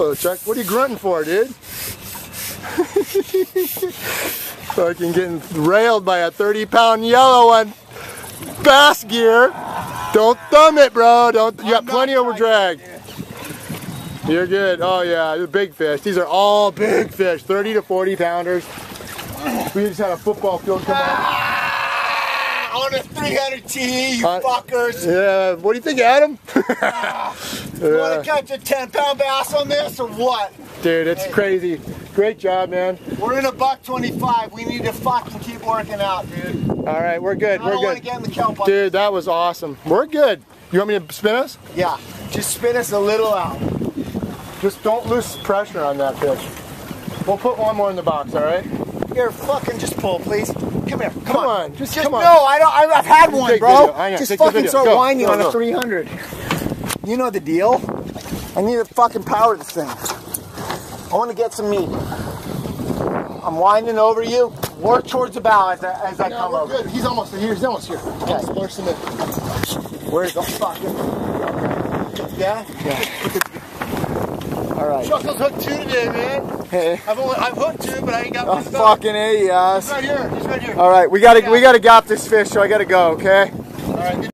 Oh, Chuck, what are you grunting for, dude? Fucking getting railed by a 30 pound yellow one. bass gear. Don't thumb it, bro. Don't. You got plenty over drag. You're good. Oh yeah, the big fish. These are all big fish, 30 to 40 pounders. We just had a football field come out. On a 300 T, you Uh, fuckers. Yeah, what do you think, Adam? You want to catch a 10 pound bass on this or what? Dude, it's crazy. Great job, man. We're in a buck 25. We need to fucking keep working out, dude. All right, we're good. I We're don't want to good. get in the kelp. Dude, that was awesome. We're good. You want me to spin us? Yeah, just spin us a little out. Just don't lose pressure on that fish. We'll put one more in the box, all right? Here, fucking just pull, please. Come here. Come, Come on, just come on. No, I don't. I, I've had one, Take bro. video. I know, Just fucking start Go, winding go, on a 300. You know the deal. I need to fucking power this thing. I want to get some meat. I'm winding over you. Work towards the bow as I, as I come over. good. He's almost here. He's almost here. Okay. Splash him in. Where's the fucking? Yeah. Yeah. All right. Chuckles hooked two today, man. Hey. I've only I've hooked two, but I ain't got Oh, fucking a yes. He's right here. He's right here. All right, we gotta we gotta gop this fish, so I gotta go. Okay. All right.